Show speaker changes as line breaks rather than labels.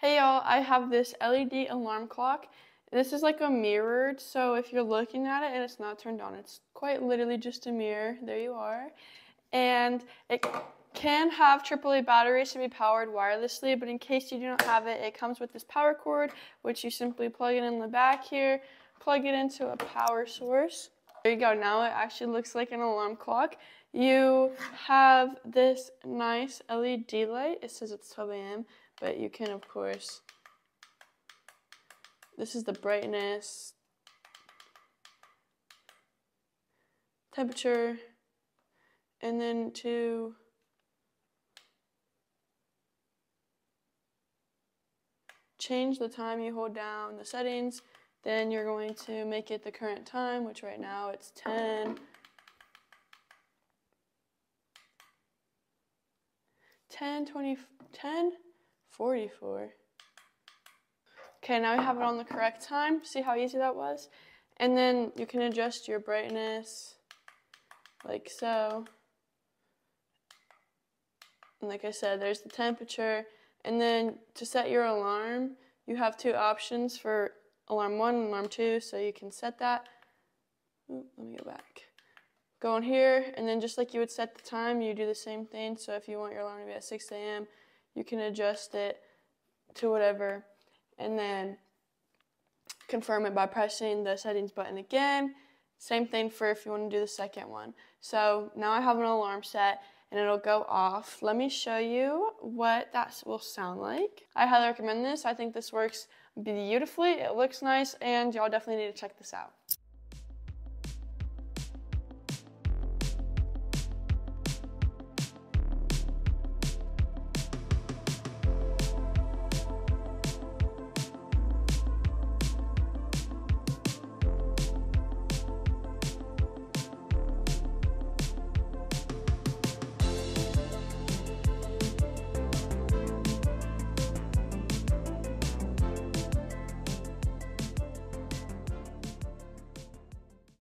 Hey y'all, I have this LED alarm clock. This is like a mirrored, so if you're looking at it and it's not turned on, it's quite literally just a mirror. There you are. And it can have AAA batteries to be powered wirelessly, but in case you do not have it, it comes with this power cord, which you simply plug it in the back here, plug it into a power source. There you go, now it actually looks like an alarm clock. You have this nice LED light. It says it's 12 a.m but you can of course this is the brightness temperature and then to change the time you hold down the settings then you're going to make it the current time which right now it's 10 10 20 10 44. Okay, now we have it on the correct time. See how easy that was? And then you can adjust your brightness like so. And like I said, there's the temperature. And then to set your alarm, you have two options for alarm one and alarm two, so you can set that. Ooh, let me go back. Go in here, and then just like you would set the time, you do the same thing. So if you want your alarm to be at 6 a.m., you can adjust it to whatever and then confirm it by pressing the settings button again. Same thing for if you want to do the second one. So now I have an alarm set and it'll go off. Let me show you what that will sound like. I highly recommend this. I think this works beautifully. It looks nice and y'all definitely need to check this out.